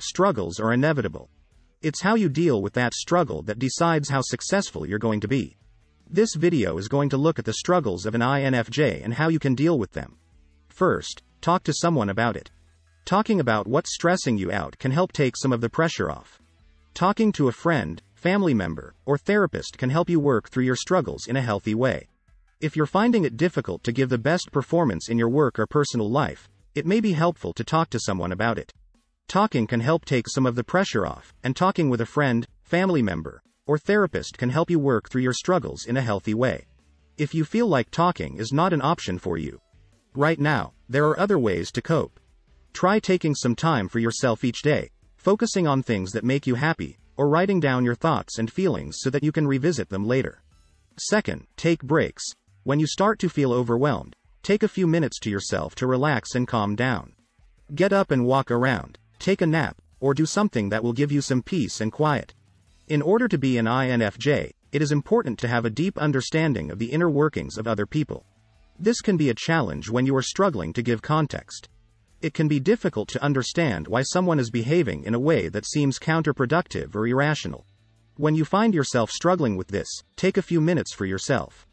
struggles are inevitable. It's how you deal with that struggle that decides how successful you're going to be. This video is going to look at the struggles of an INFJ and how you can deal with them. First, talk to someone about it. Talking about what's stressing you out can help take some of the pressure off. Talking to a friend, family member, or therapist can help you work through your struggles in a healthy way. If you're finding it difficult to give the best performance in your work or personal life, it may be helpful to talk to someone about it. Talking can help take some of the pressure off, and talking with a friend, family member, or therapist can help you work through your struggles in a healthy way. If you feel like talking is not an option for you right now, there are other ways to cope. Try taking some time for yourself each day, focusing on things that make you happy, or writing down your thoughts and feelings so that you can revisit them later. Second, take breaks. When you start to feel overwhelmed, take a few minutes to yourself to relax and calm down. Get up and walk around, take a nap, or do something that will give you some peace and quiet. In order to be an INFJ, it is important to have a deep understanding of the inner workings of other people. This can be a challenge when you are struggling to give context. It can be difficult to understand why someone is behaving in a way that seems counterproductive or irrational. When you find yourself struggling with this, take a few minutes for yourself.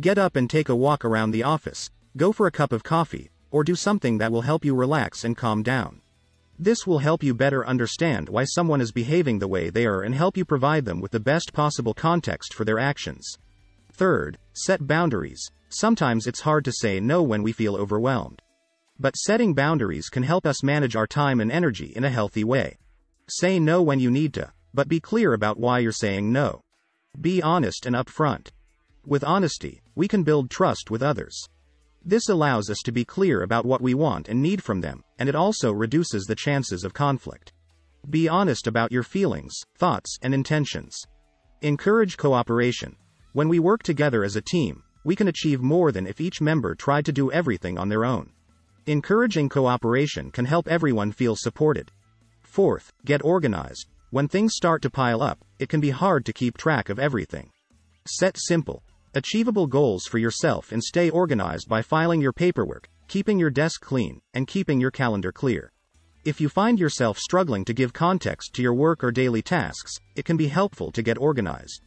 Get up and take a walk around the office, go for a cup of coffee, or do something that will help you relax and calm down. This will help you better understand why someone is behaving the way they are and help you provide them with the best possible context for their actions. Third, set boundaries. Sometimes it's hard to say no when we feel overwhelmed. But setting boundaries can help us manage our time and energy in a healthy way. Say no when you need to, but be clear about why you're saying no. Be honest and upfront. With honesty, we can build trust with others. This allows us to be clear about what we want and need from them, and it also reduces the chances of conflict. Be honest about your feelings, thoughts, and intentions. Encourage cooperation. When we work together as a team, we can achieve more than if each member tried to do everything on their own. Encouraging cooperation can help everyone feel supported. Fourth, get organized. When things start to pile up, it can be hard to keep track of everything. Set simple, Achievable goals for yourself and stay organized by filing your paperwork, keeping your desk clean, and keeping your calendar clear. If you find yourself struggling to give context to your work or daily tasks, it can be helpful to get organized.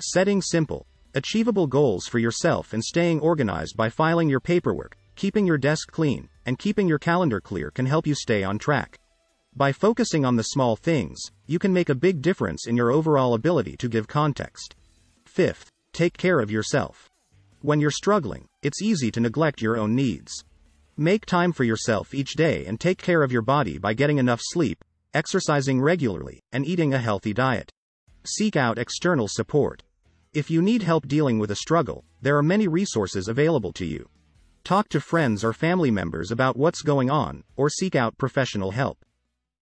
Setting simple, achievable goals for yourself and staying organized by filing your paperwork, keeping your desk clean, and keeping your calendar clear can help you stay on track. By focusing on the small things, you can make a big difference in your overall ability to give context. Fifth, Take care of yourself. When you're struggling, it's easy to neglect your own needs. Make time for yourself each day and take care of your body by getting enough sleep, exercising regularly, and eating a healthy diet. Seek out external support. If you need help dealing with a struggle, there are many resources available to you. Talk to friends or family members about what's going on, or seek out professional help.